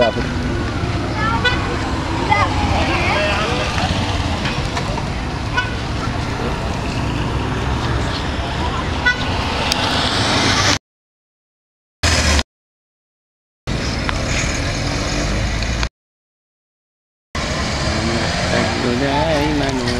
Dạ. Hãy subscribe cho